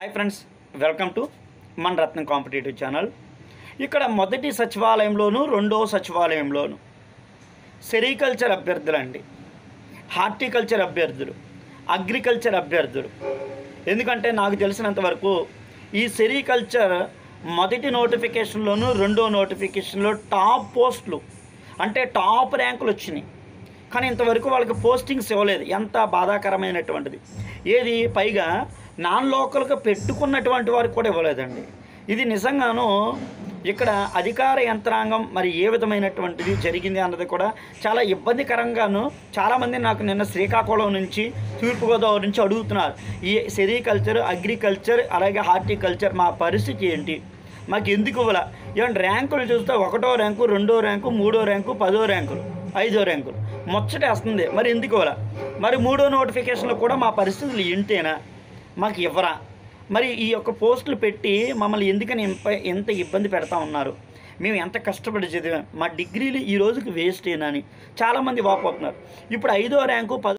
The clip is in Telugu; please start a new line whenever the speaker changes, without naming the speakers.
హాయ్ ఫ్రెండ్స్ వెల్కమ్ టు మన రత్నం కాంపిటేటివ్ ఛానల్ ఇక్కడ మొదటి సచివాలయంలోను రెండో సచివాలయంలోను సెరికల్చర్ అభ్యర్థులండి. హార్టికల్చర్ అభ్యర్థులు అగ్రికల్చర్ అభ్యర్థులు. ఎందుకంటే నాకు తెలిసినంత వరకు ఈ సెరికల్చర్ మొదటి నోటిఫికేషన్లోను రెండో నోటిఫికేషన్లో టాప్ పోస్టులు అంటే టాప్ ర్యాంకులు వచ్చినాయి. కానీ ఇంతవరకు వాళ్ళకి పోస్టింగ్స్ ఇవ్వలేదు. ఎంత బాధాకరమైనటువంటిది. ఏది? పైగా నాన్ లోకల్గా పెట్టుకున్నటువంటి వారికి కూడా ఇవ్వలేదండి. ఇది నిజంగాను ఇక్కడ అధికార యంత్రాంగం మరి ఏ విధమైనటువంటిది జరిగింది అన్నది కూడా చాలా ఇబ్బందికరంగాను చాలామంది నాకు నిన్న శ్రీకాకుళం నుంచి తూర్పుగోదావరి నుంచి అడుగుతున్నారు. ఈ సెరికల్చర్ అగ్రికల్చర్ అలాగే హార్టికల్చర్ మా పరిస్థితి ఏంటి? మాకు ఎందుకు ఇవ్వాల? ఏమంటే ర్యాంకులు చూస్తే ఒకటో ర్యాంకు రెండో ర్యాంకు మూడో ర్యాంకు పదో ర్యాంకులు ఐదో ర్యాంకులు. ముచ్చటేస్తుంది. మరి ఎందుకు ఇవ్వాల? మరి మూడో నోటిఫికేషన్లో కూడా మా పరిస్థితులు ఇంతేనా? మాకు ఇవ్వరా? మరి ఈ యొక్క పోస్టులు పెట్టి మమ్మల్ని ఎందుకని ఎంత ఇబ్బంది పెడతా ఉన్నారు? మేము ఎంత కష్టపడి చదివాం? మా డిగ్రీలు ఈ రోజుకి వేస్ట్ అని చాలామంది వాపోతున్నారు. ఇప్పుడు ఐదో ర్యాంకు పదో